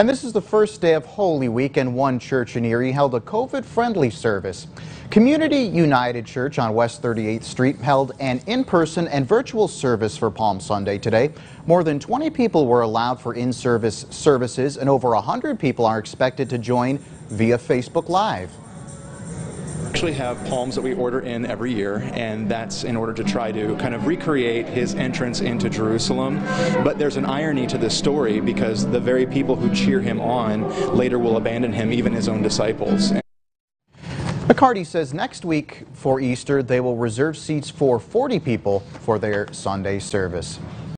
And this is the first day of Holy Week, and one church in Erie held a COVID-friendly service. Community United Church on West 38th Street held an in-person and virtual service for Palm Sunday today. More than 20 people were allowed for in-service services, and over 100 people are expected to join via Facebook Live actually have palms that we order in every year, and that's in order to try to kind of recreate his entrance into Jerusalem. But there's an irony to this story because the very people who cheer him on later will abandon him, even his own disciples. McCarty says next week for Easter they will reserve seats for 40 people for their Sunday service.